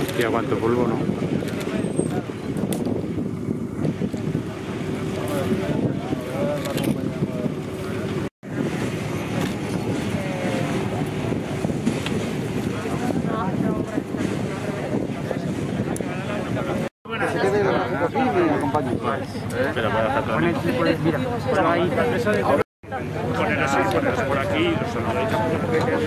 Hostia, cuánto polvo, ¿no? Pero voy a dejar todo. Mira, pero ahí eso de Poner así, poner así por aquí y los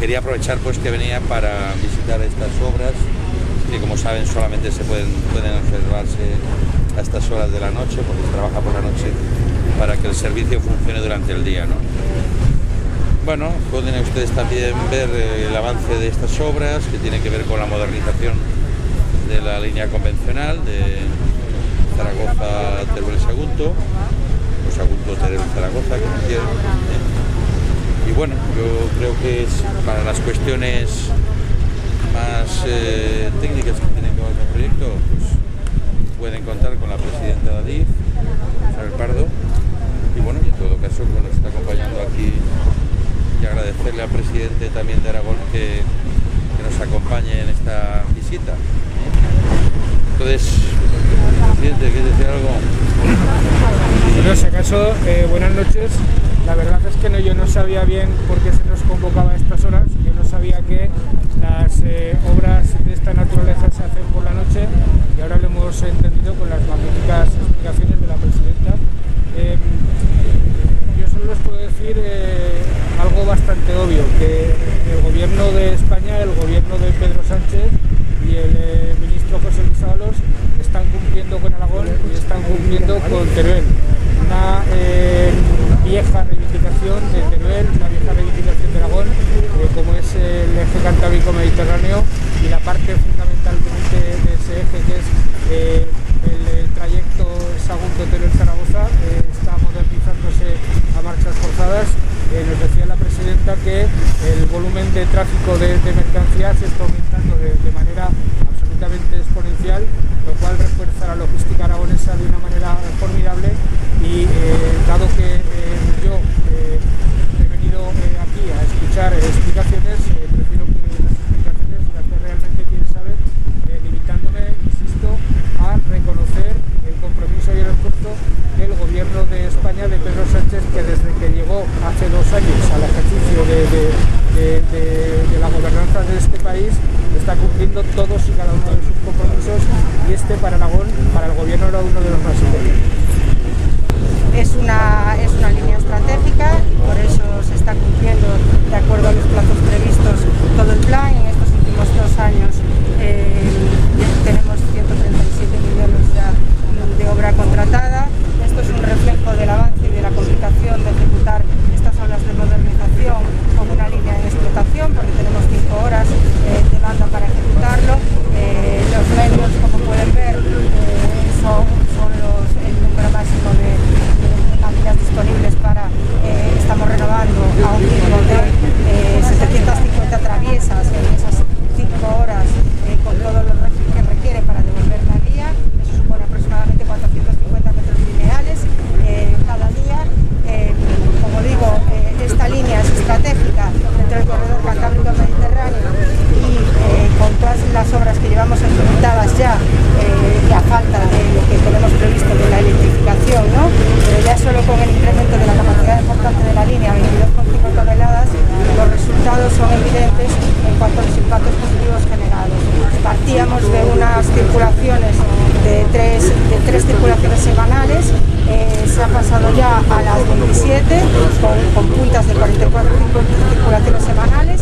quería aprovechar pues que venía para visitar estas obras que como saben solamente se pueden, pueden observarse a estas horas de la noche porque se trabaja por la noche para que el servicio funcione durante el día. ¿no? Bueno, pueden ustedes también ver eh, el avance de estas obras que tiene que ver con la modernización de la línea convencional de Zaragoza Teruel Sagunto o Sagunto Teruel Zaragoza, como quieran. ¿eh? Y bueno, yo creo que es para las cuestiones más eh, técnicas que tienen que ver con el proyecto, pues pueden contar con la presidenta de ADIF, Isabel Pardo, y bueno, en todo caso pues, nos está acompañando aquí y agradecerle al presidente también de Aragón que, que nos acompañe en esta visita. Entonces, presidente, ¿quieres decir algo? Bueno, si acaso, eh, buenas noches. La verdad es que yo no sabía bien por qué se nos convocaba a estas horas. Yo no sabía que las eh, obras de esta naturaleza se hacen por la noche y ahora lo hemos entendido con las magníficas explicaciones de la presidenta. Eh, yo solo les puedo decir eh, algo bastante obvio, que el gobierno de España, el gobierno de Pedro Sánchez y el eh, ministro José Luis Ábalos están cumpliendo con Aragón y están cumpliendo con Teruel. Reivindicación de Teruel, una vieja reivindicación de Aragón, eh, como es el eje cantábrico mediterráneo y la parte fundamentalmente de ese eje que es eh, el, el trayecto Sagunto-Teruel-Zaragoza, eh, está modernizándose a marchas forzadas. Eh, nos decía la presidenta que el volumen de tráfico de, mercancías está aumentando de manera absolutamente exponencial, lo cual refuerza la logística aragonesa de una manera formidable y eh, dado que eh, yo eh, he venido aquí a escuchar explicaciones, prefiero que las explicaciones las dé realmente quien sabe, eh, limitándome, insisto, a reconocer el compromiso y el esfuerzo del gobierno de España de Pedro Sánchez que desde que llegó hace dos años al ejercicio de, de- de- de- la gobernanza de este país está cumpliendo todos y cada uno de sus compromisos y este para Aragón, para el gobierno era uno de los más importantes. datos positivos generados. Partíamos de unas circulaciones de tres, de tres circulaciones semanales, eh, se ha pasado ya a las 27 con, con puntas de 44 circulaciones semanales.